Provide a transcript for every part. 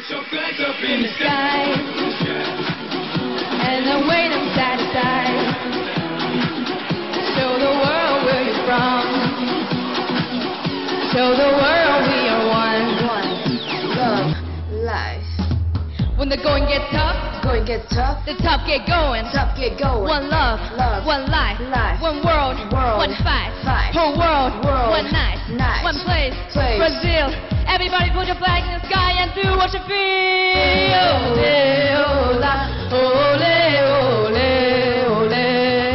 Put your flags up in in the the sky. sky and then wave them side to side. Show the world where you're from. Show the world we are one. One, love, life. When the going gets tough, Going get tough, the tough get going. tough get going. One love, Love. one life, Life. one world, World. one fight, Fight. whole world, World. one night, Night. one place, Place. Brazil. Put your flag in the sky and do what you feel. Ole, ola, ole, ole, ole,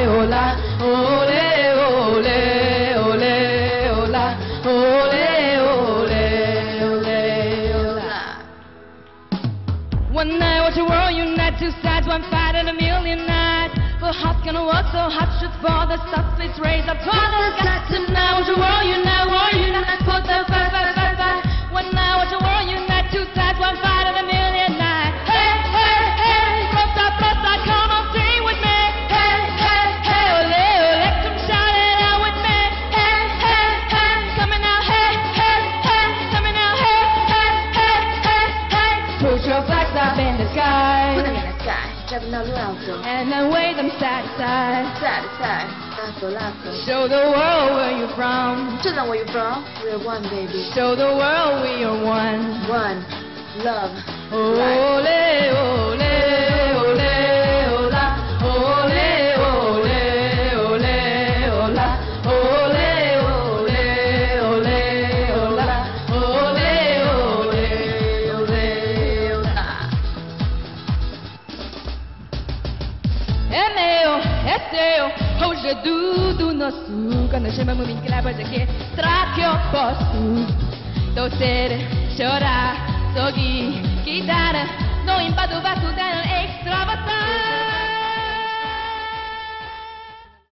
ola, ole, ole, ole, ola, ole, ole, ole, ola. One night, watch the world unite. Two sides, one fight, and a million nights. For hot gonna work so hot, should fall the sunsplits raise up toward the sky tonight. Watch the world unite. Put your flags up in the sky. In the sky. All. And then wave them side to side. Side to side. Lasso, lasso. Show the world where you're from. Show them where you're from. We're one, baby. Show the world we are one. One. Love. Oh, É meu, é teu. Hoje é tudo nosso. Quando chamamos que leva aqui, será que eu posso? Torcer, chorar, sorrir, guitarra. No impacto va a dar extra.